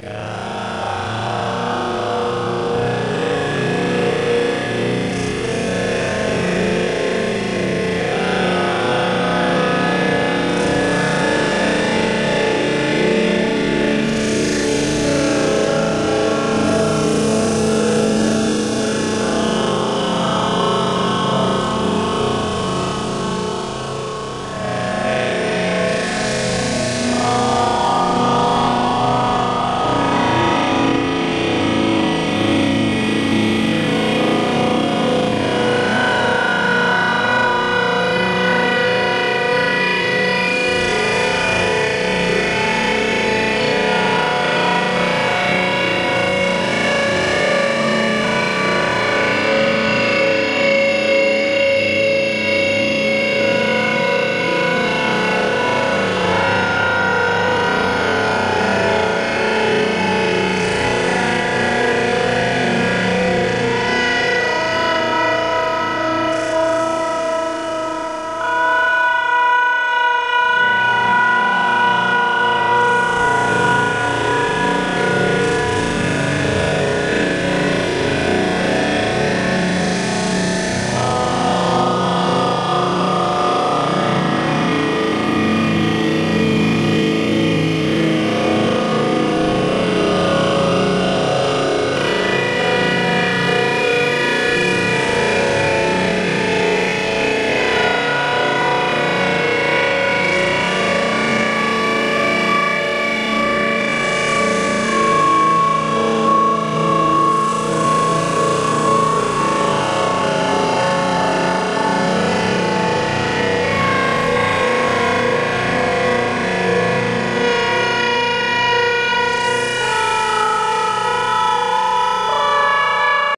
Yeah.